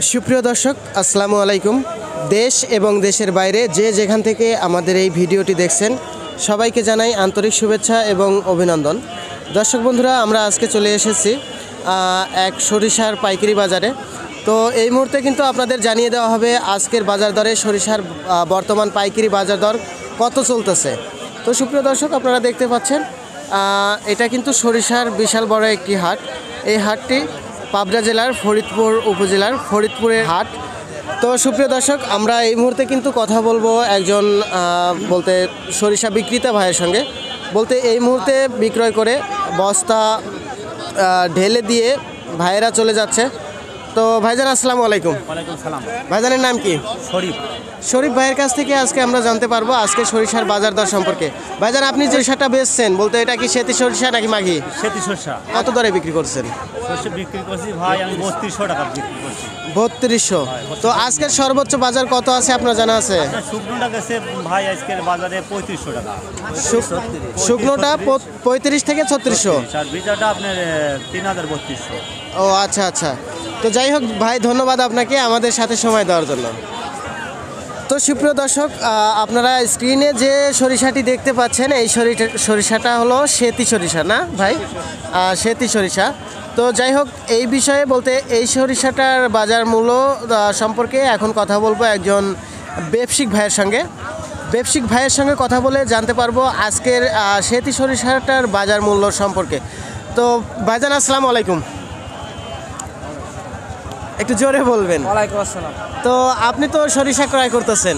সুপ্রিয় দর্শক, আসসালামু আলাইকুম। দেশ এবং দেশের বাইরে যে যেখান থেকে আমাদের এই ভিডিওটি দেখছেন, সবাইকে জানাই আন্তরিক শুভেচ্ছা এবং অভিনন্দন। দর্শক বন্ধুরা, আমরা আজকে চলে এসেছি এক সরিষার পাইকারি বাজারে। তো এই মুহূর্তে কিন্তু আপনাদের জানিয়ে দেওয়া হবে, আজকের বাজার দরে সরিষার বর্তমান পাইকারি বাজার দর কত চলতেছে। তো সুপ্রিয় দর্শক, আপনারা দেখতে পাচ্ছেন এটা কিন্তু সরিষার বিশাল বড় একটি হাট। এই হাটটি পাবনা জেলার ফরিদপুর উপজেলার ফরিদপুরের হাট। তো সুপ্রিয় দর্শক, আমরা এই মুহূর্তে কিন্তু কথা বলব একজন বলতে সরিষা বিক্রেতা ভাইয়ের সঙ্গে। বলতে এই মুহূর্তে বিক্রয় করে বস্তা ঢেলে দিয়ে ভাইয়েরা চলে যাচ্ছে। তো ভাইজান আসসালামু আলাইকুম। ওয়ালাইকুম সালাম। ভাইজানের নাম কি? শরীফ। শরীফ ভাইয়ের কাছ থেকে আজকে আমরা জানতে পারব আজকে সরিষার বাজার দর সম্পর্কে। ভাইজান আপনি যে সরিষাটা বেচছেন বলতে এটা কি সেতি সরিষা নাকি মাঘি? সেতি শস্যা কত দরে বিক্রি করছেন? বিক্রি করছি ভাই আমি বত্রিশশো টাকা বিক্রি করছি। বত্রিশশো। তো আজকের সর্বোচ্চ বাজার কত আছে আপনার জানা আছে? শুকনোটা গেছে ভাই আজকের বাজারে পঁয়ত্রিশশো টাকা। শুকনোটা পঁয়ত্রিশ থেকে ছত্রিশশো। আর আপনার তিন হাজার বত্রিশশো। ও আচ্ছা আচ্ছা। তো যাই হোক, ভাই, ধন্যবাদ আপনাকে আমাদের সাথে সময় দেওয়ার জন্য। তো সুপ্রিয় দর্শক আপনারা স্ক্রিনে যে সরিষাটি দেখতে পাচ্ছেন, এই সরিষা সরিষাটা হলো সেতি সরিষা, না ভাই? সেতি সরিষা। তো যাই হোক, এই বিষয়ে বলতে এই সরিষাটার বাজার মূল্য সম্পর্কে এখন কথা বলব একজন ব্যবসিক ভাইয়ের সঙ্গে। ব্যবসায়িক ভাইয়ের সঙ্গে কথা বলে জানতে পারব আজকের সেতি সরিষাটার বাজার মূল্য সম্পর্কে। তো ভাইজান, আসসালামু আলাইকুম। একটু জোরে বলবেন। ওয়ালাইকুম আসসালাম। তো আপনি তো সরিষা ক্রয় করতেছেন।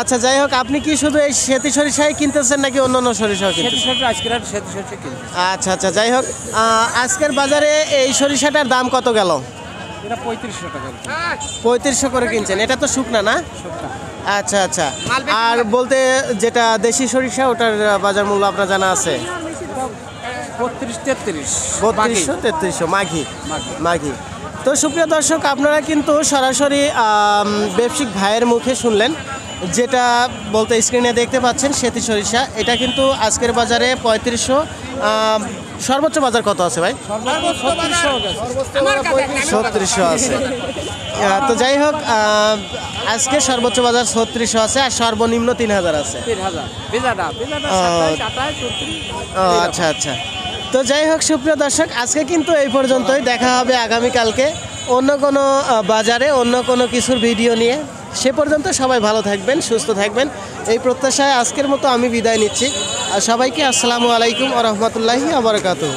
আচ্ছা যাই হোক আপনি কি শুধু এই সেতি সরিষাই কিনতেছেন নাকি অন্য অন্য সরিষাও কিনতেছেন? আচ্ছা আচ্ছা যাই হোক আজকের বাজারে এই সরিষাটার দাম কত গেল? এটা পঁয়ত্রিশশো টাকা পঁয়ত্রিশশো করে কিনছেন। এটা তো শুকনা না? আচ্ছা আচ্ছা। আর বলতে যেটা দেশি সরিষা ওটার বাজার মূল্য আপনার জানা আছে? বত্রিশ তেত্রিশ। বত্রিশশো তেত্রিশশো মাঘি। মাঘি। তো সুপ্রিয় দর্শক আপনারা কিন্তু সরাসরি আম, ব্যবসায়িক ভাইয়ের মুখে শুনলেন যেটা বলতে স্ক্রিনে দেখতে পাচ্ছেন সেতি সরিষা। এটা কিন্তু আজকের বাজারে পঁয়ত্রিশশো সর্বোচ্চ বাজার কত আছে ভাই? ছত্রিশশো আছে। তো যাই হোক আজকে সর্বোচ্চ বাজার ছত্রিশশো আছে আর সর্বনিম্ন তিন হাজার আছে। আচ্ছা আচ্ছা। তো যাই হোক, সুপ্রিয় দর্শক, আজকে কিন্তু এই পর্যন্তই। দেখা হবে আগামীকালকে অন্য কোনো বাজারে, অন্য কোনো কিছুর ভিডিও নিয়ে। সে পর্যন্ত সবাই ভালো থাকবেন, সুস্থ থাকবেন। এই প্রত্যাশায় আজকের মতো আমি বিদায় নিচ্ছি। আর সবাইকে আসসালামু আলাইকুম আ রহমতুল্লাহি আবরকাতুহ